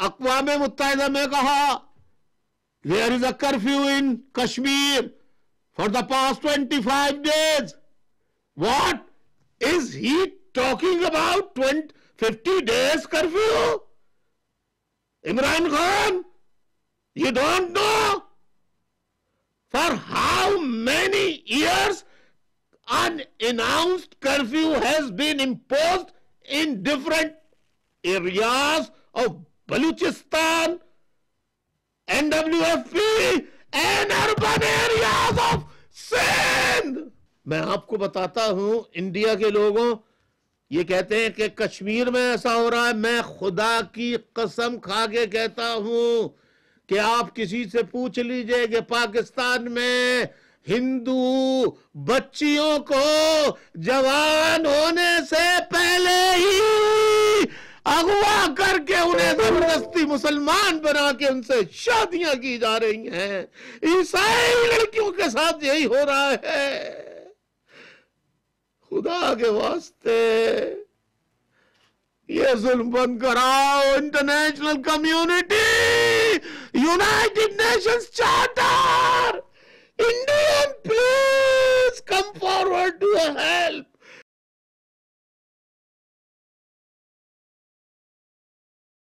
अकवा मुतहदा में कहा there is a curfew in Kashmir for the past twenty five days what is he talking about twenty fifty days curfew Imran Khan you don't know for how many years unannounced curfew has been imposed in different areas of Baluchistan, NWFP, and urban areas of Sindh. मैं आपको बताता हूँ India के लोगों ये कहते हैं कि कश्मीर में ऐसा हो रहा है मैं खुदा की कसम खा के कहता हूँ कि आप किसी से पूछ लीजिए कि पाकिस्तान में हिंदू बच्चियों को जवान होने से पहले ही अगवा करके उन्हें ज़बरदस्ती मुसलमान बना के उनसे शादियाँ की जा रही हैं। ईसाई लड़कियों के साथ यही हो रहा है। खुदा के वास्ते ये जुल्म बंद कराओ international community United Nations charter India